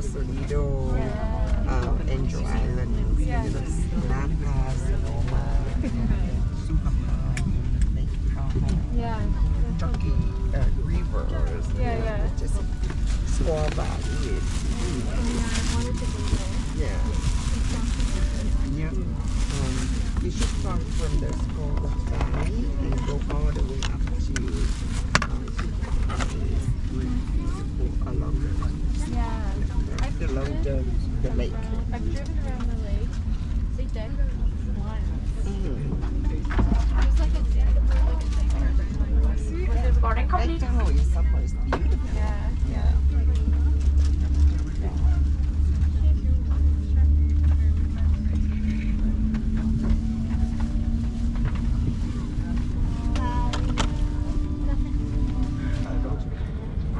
Sausalito, um, Angel Island, you know, La Paz, Sonoma, Sucapan, Lake Tahoe, Yeah. Uh, you Yeah, yeah. Just Valley. Yeah. Yeah. Um, you should start from the Squaw Valley and go all the way up to um, it's really beautiful along the, Yeah. along the, the lake. I've driven around the lake. They did once. There's like a dam. Oh, boarding Lake Tahoe is someplace beautiful. Yeah. Yeah.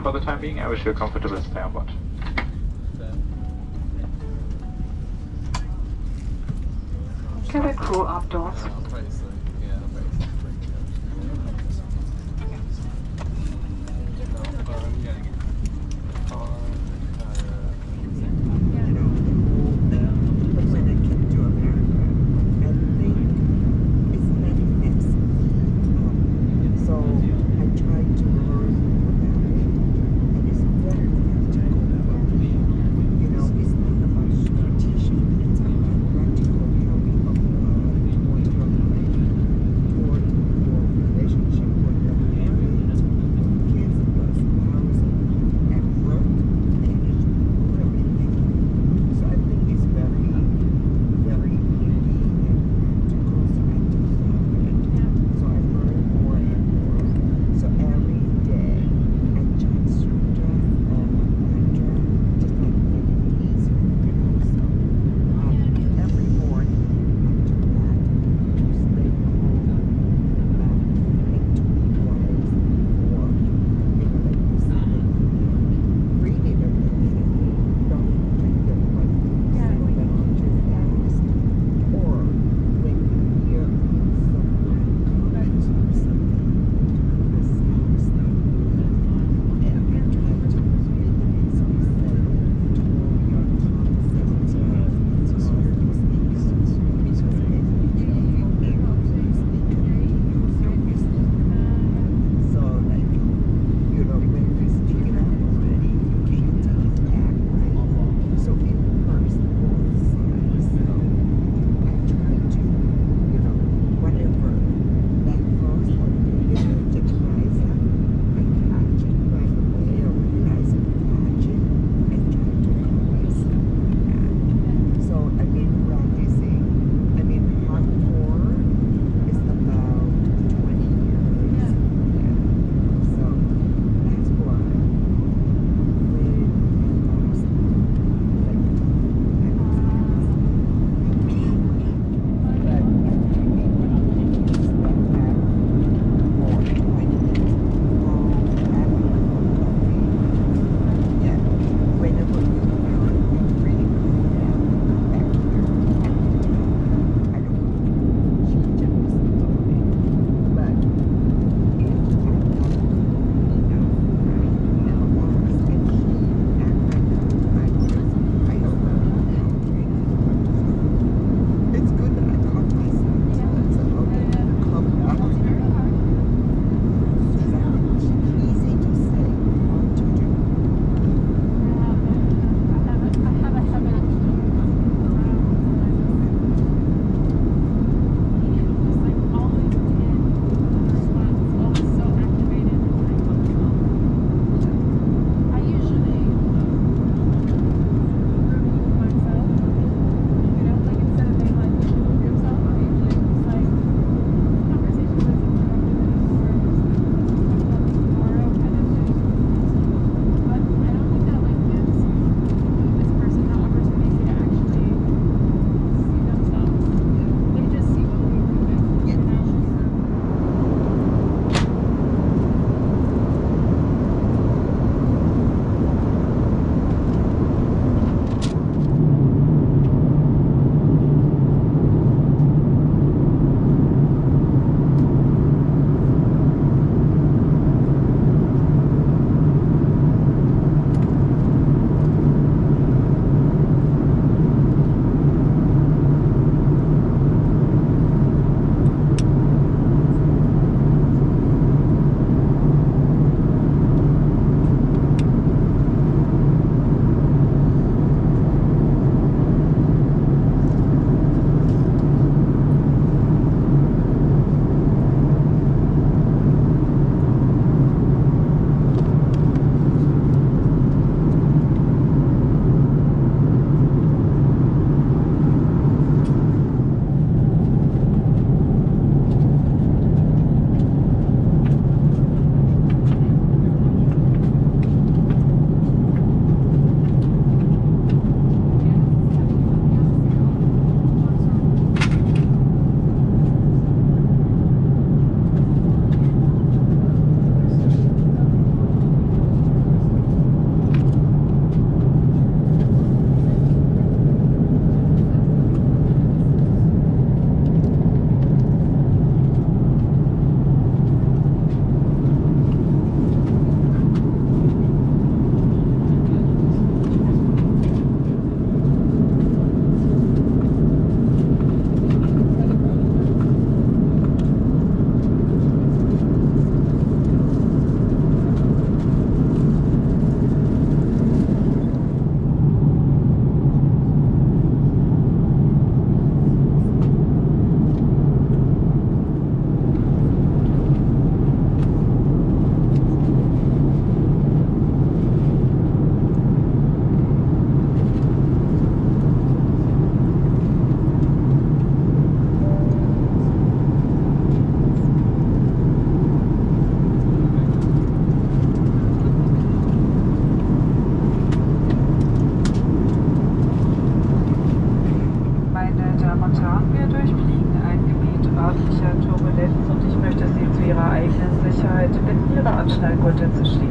For the time being, I wish you a comfortable stay on board. Cabin crew outdoors. schnell runterzustehen.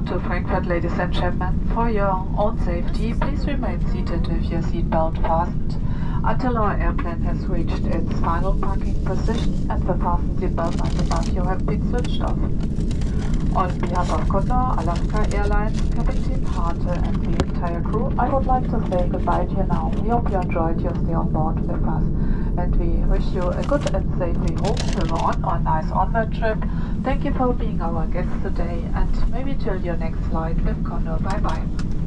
Welcome to Frankfurt, ladies and gentlemen. For your own safety, please remain seated with your seatbelt fastened until our airplane has reached its final parking position and the fasten seatbelt signs above you have been switched off. On behalf of Condor, Alaska Airlines, Captain Harte and the entire crew, I would like to say goodbye to you now. We hope you enjoyed your stay on board with us and we wish you a good and safely home to on or nice onward trip. Thank you for being our guest today and maybe till your next flight with Condor. Bye bye.